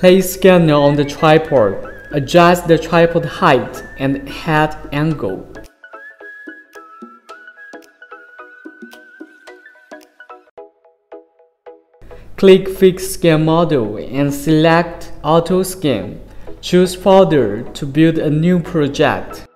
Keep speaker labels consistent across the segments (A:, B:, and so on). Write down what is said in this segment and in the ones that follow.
A: Place scanner on the tripod. Adjust the tripod height and head angle. Click Fix Scan Model and select Auto Scan. Choose Folder to build a new project.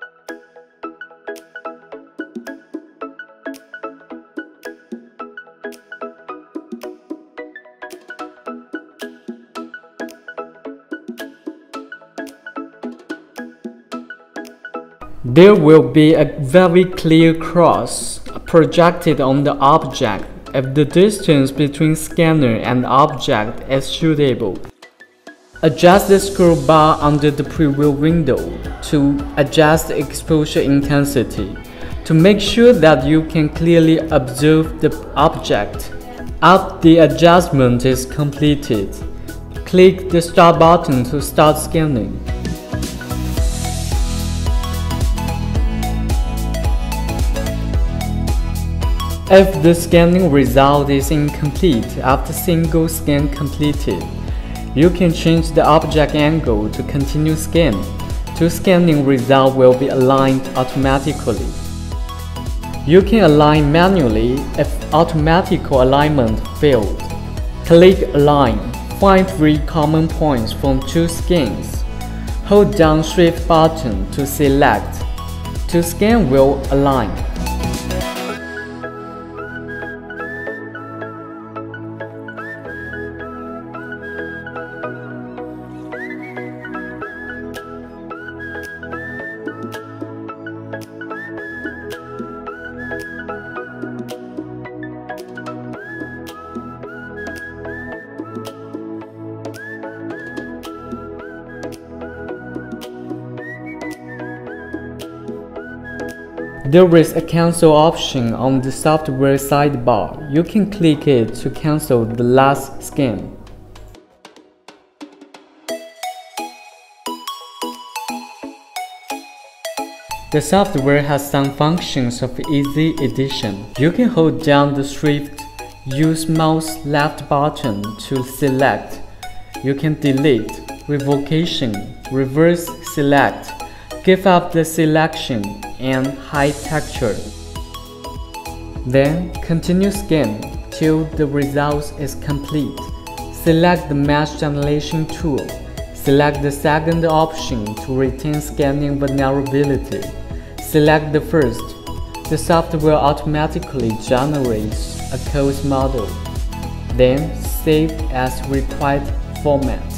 A: There will be a very clear cross projected on the object if the distance between scanner and object is suitable. Adjust the scroll bar under the preview window to adjust the exposure intensity to make sure that you can clearly observe the object. After the adjustment is completed, click the Start button to start scanning. If the scanning result is incomplete after single scan completed, you can change the object angle to continue scan. Two scanning result will be aligned automatically. You can align manually if automatic alignment failed. Click Align. Find three common points from two scans. Hold down Shift button to select. Two scan will align. There is a cancel option on the software sidebar. You can click it to cancel the last scan. The software has some functions of easy edition. You can hold down the shift, use mouse left button to select. You can delete, revocation, reverse select, give up the selection, and hide texture. Then continue scan till the result is complete. Select the Mesh Generation tool. Select the second option to retain scanning vulnerability. Select the first. The software automatically generates a code model. Then save as required format.